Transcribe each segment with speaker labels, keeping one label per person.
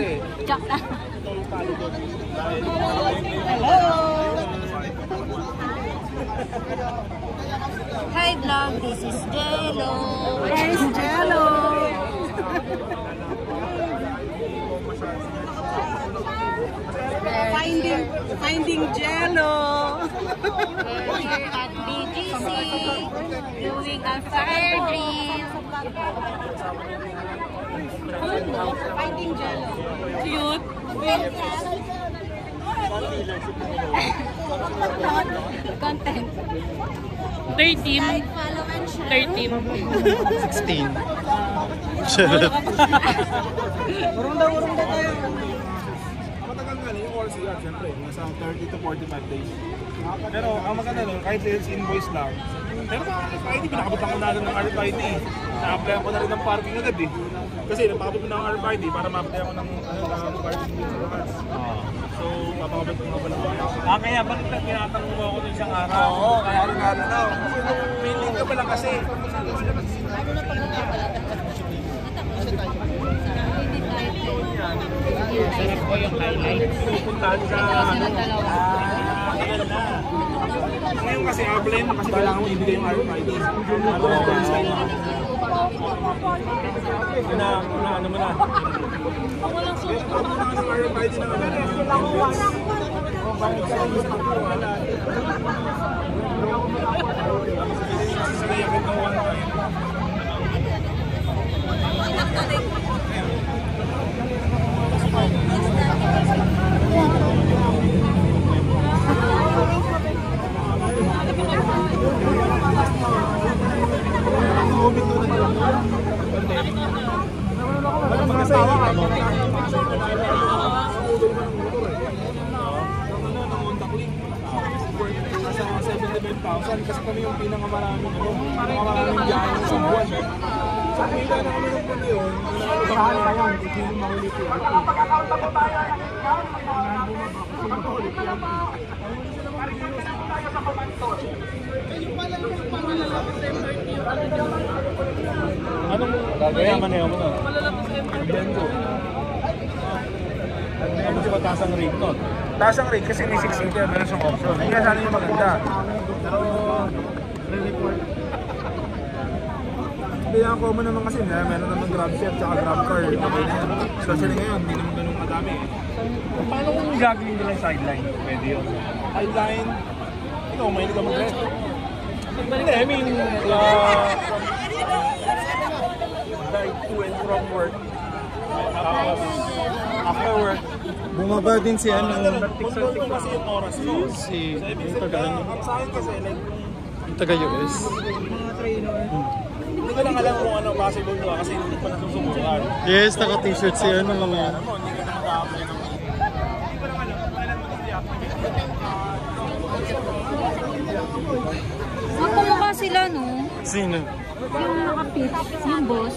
Speaker 1: kasi.
Speaker 2: Na. Hi vlog, this is Jello.
Speaker 3: Where's Jello? finding, finding Jello.
Speaker 2: We're here at BGC doing a fire drill.
Speaker 3: Finding Jello. Cute.
Speaker 2: Content.
Speaker 4: Third team.
Speaker 2: Like, follow, and share.
Speaker 4: Third team.
Speaker 5: 16.
Speaker 3: Urong daw, urong daw tayo.
Speaker 1: Syempre. Nasa 30 to 45 days. Pero ang maganda nun, kahit sales invoice lang. Pero mga RFID, pinakabot ako na ng RFID. Na-apply ko na rin ng parking agad eh. Kasi napakabot ko na ng RFID para ma-apply ako ng, ano, ng dito sa lakas. So, papakabot ko nga pala.
Speaker 6: Ah, kaya bakit na tinatanong mo ako ng isang araw?
Speaker 1: Oo, kaya rin nga na. Kasi nung feeling ka pala kasi.
Speaker 4: Sarap po yung highlights.
Speaker 1: Pupuntahan sa ano. Ah, na. Ngayon kasi mo kasi kailangan mo ibigay yung RFID. Ano yung first time mo? Na, na, ano mo na? Ano mo na ng RFID na ano? Sige, ako 77,000 kasi kami yung pinakamaraming ano, pinakamaraming biyahe sa buwan. So kumita na kami ng puno yun, saan pa yun, hindi mo mahuli po. Anong
Speaker 6: Gagayaman yun mo nun.
Speaker 1: Bento?
Speaker 6: Ano si mataas ang rate nun?
Speaker 1: Taas ang rate kasi may 6 seater, meron siyang option. Hindi nga sana yung maganda. Pero, re-report. Hindi ang common naman kasi, eh, meron naman grab share tsaka grab car. Okay na yan. Especially ngayon, hindi naman ganun kadami.
Speaker 6: Paano kung gagawin nila yung sideline? Pwede yun.
Speaker 1: Sideline, ikaw, mahilig ka mag-rest.
Speaker 6: Hindi, I mean, uh,
Speaker 1: Like to and from work. Uh, after work.
Speaker 5: Bumaba din si ano,
Speaker 1: Mag-control kasi yung oras mo.
Speaker 5: si yung taga ano,
Speaker 1: ang sa akin kasi, like,
Speaker 5: yung taga US.
Speaker 1: hindi ko lang alam kung ano possible ko kasi hindi pa nasusubukan.
Speaker 5: Yes, naka t-shirt si ano mga
Speaker 1: mo, hindi ka na mag-a-apply ng
Speaker 2: Magpamukha sila, no?
Speaker 5: Sino?
Speaker 2: Yung nakapit, yung boss.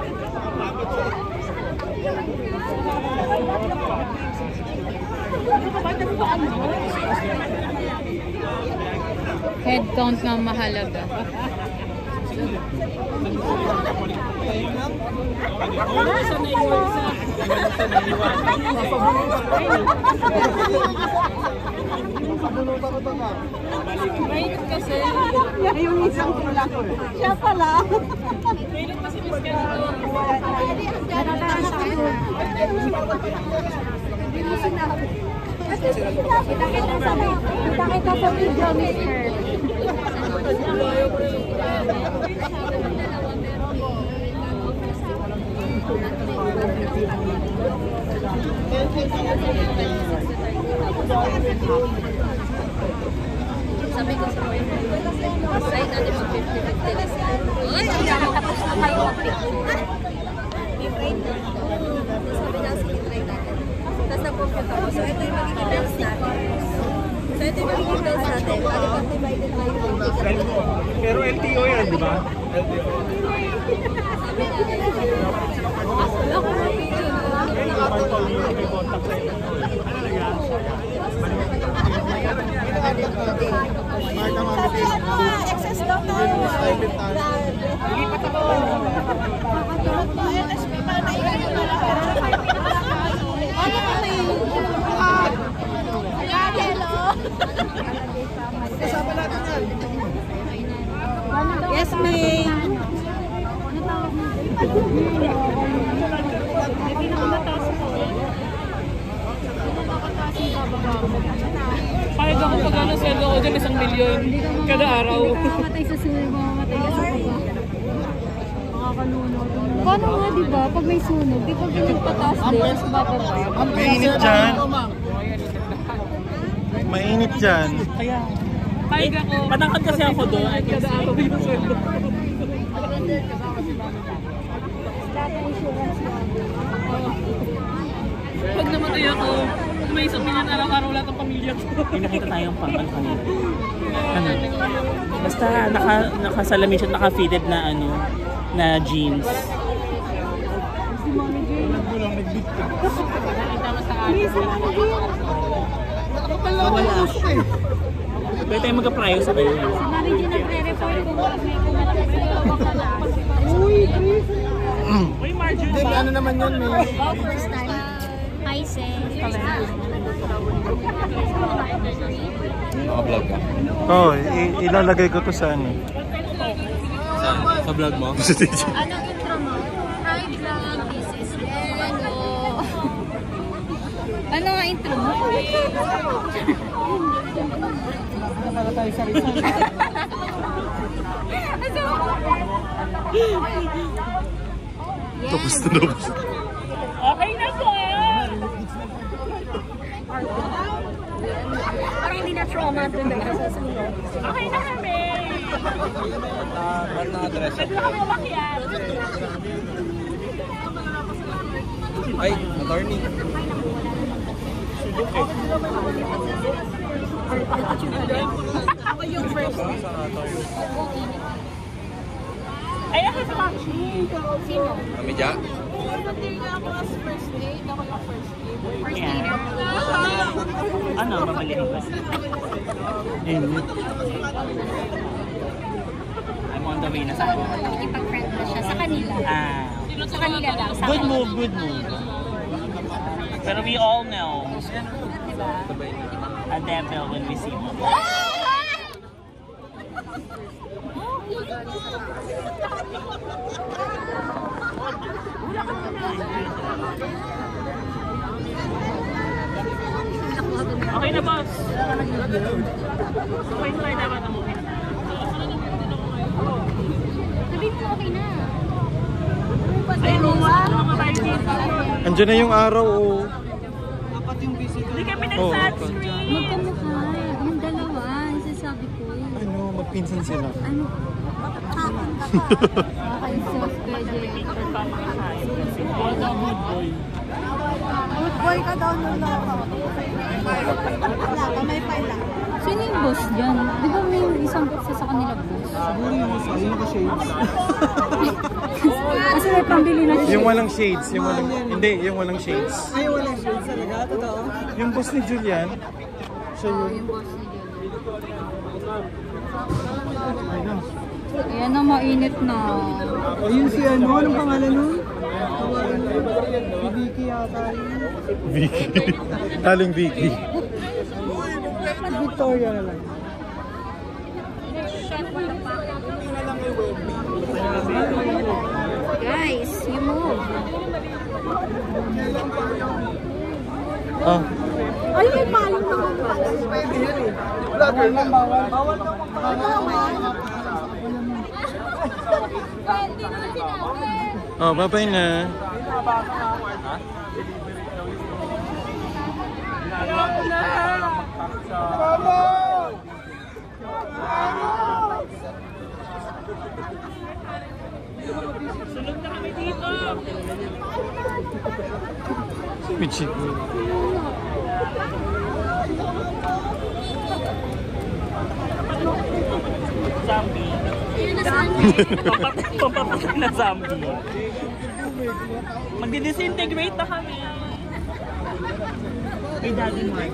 Speaker 4: Head count nga mahalaga.
Speaker 3: Wait kasi. yung isang kulang. Siya pala.
Speaker 2: Kita-kita sa, kita-kita sa video, mister. Sabi ko sa boyfriend ko, try natin mag-50-50 na siya. Uy, tapos na kayo mag-50. I-try na. Sabi na, sige, try natin. Tapos na-compute ako. So, ito yung magiging best natin mga details natin. Bali pa divided by 20.
Speaker 6: Pero LTO yan, di ba?
Speaker 2: Wala ko mga picture.
Speaker 3: Sabi ano, excess daw tayo. Lipat ako. Makatulog to, LSP pa na ilan yung malaki. Ano ba may... Hello. Kasama natin yan. Yes, May.
Speaker 4: Kahit ako pag ano, sweldo ko dyan isang milyon kada araw.
Speaker 7: Mamamatay sa sunog, mamamatay ka sa baba. Paano nga, di ba? Pag may sunog, di ba pinagpataas din, bababa.
Speaker 5: Mainit dyan. Mainit dyan.
Speaker 4: Kahit ako. Patangkad kasi ako doon. Yung sweldo. Pag namatay ako, may isang milyon araw-araw lahat ng pamilya ko.
Speaker 8: May nakita tayong pang ano kanina. Ano? Basta naka, nakasalamin siya, naka-fitted na ano, na jeans. Pwede tayo mag-apply sa kayo.
Speaker 7: Mami, di nagre-report kung may kumalas sa'yo, baka lakas. Uy,
Speaker 1: Hindi, ano naman yun, may...
Speaker 7: First time. Hi, sis.
Speaker 5: Oo, oh, ilalagay ko to sa ano.
Speaker 6: Sa vlog mo?
Speaker 5: Sa TG.
Speaker 7: Anong intro mo? Hi, vlog. This is Leno. Intro mo?
Speaker 5: Tapos na tapos.
Speaker 4: Okay na po!
Speaker 7: Parang hindi na trauma doon na sa sunog.
Speaker 4: Okay na kami!
Speaker 6: Ay, attorney.
Speaker 4: Ay, ako sa Maxi.
Speaker 7: Sino?
Speaker 6: Kami dyan?
Speaker 8: Yeah. Ano, babalik ko. Ayun. I'm on the way na sa akin.
Speaker 7: Nakikipag-friend na siya sa kanila.
Speaker 8: Ah,
Speaker 7: Sa kanila lang. Sa
Speaker 8: good move, good move. Pero we all know a devil when we see one. Okay na, boss. Okay na dapat ang
Speaker 5: Andiyan na yung araw, oh.
Speaker 4: Hindi kami
Speaker 5: Oo.
Speaker 4: nag-sunscreen.
Speaker 7: Magkamukha. Yung dalawa. Yung sasabi ko.
Speaker 5: Ano, magpinsan sila.
Speaker 7: Ano? Okay, so pwede.
Speaker 3: Good boy ka daw nung loko. Wala ka, may pala.
Speaker 7: Sino yung boss dyan? Di ba may isang isa sa kanila boss?
Speaker 3: Siguro yung isa, yung naka-shades.
Speaker 7: Kasi may pambili na siya.
Speaker 5: Yung walang shades, yung walang... Hindi, yung walang shades.
Speaker 3: Ay, walang shades talaga. Totoo.
Speaker 5: Yung boss ni Julian, siya
Speaker 7: Oo,
Speaker 5: yun.
Speaker 7: yung boss ni Julian. Ayan na, mainit na.
Speaker 3: O yun si ano, anong pangalan nun? Pangalan nun? Si Vicky yata yun.
Speaker 5: Vicky. Taling Vicky.
Speaker 3: Victoria na lang.
Speaker 7: Guys, you move.
Speaker 5: Ah,
Speaker 3: Ay, may payong naman pala. Pwede yan eh. Bawal lang, bawal. Bawal lang magpapalawal.
Speaker 5: oh, bye-bye na.
Speaker 4: Sunod
Speaker 5: Michi.
Speaker 8: Zombie. Pampatay na zombie. Magdi-disintegrate na kami. Hey, Daddy Mark.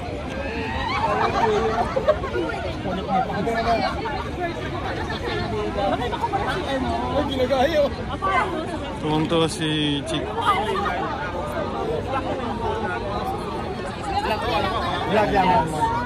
Speaker 5: Tuwang-tuwa si Chick.
Speaker 1: Vlog lang.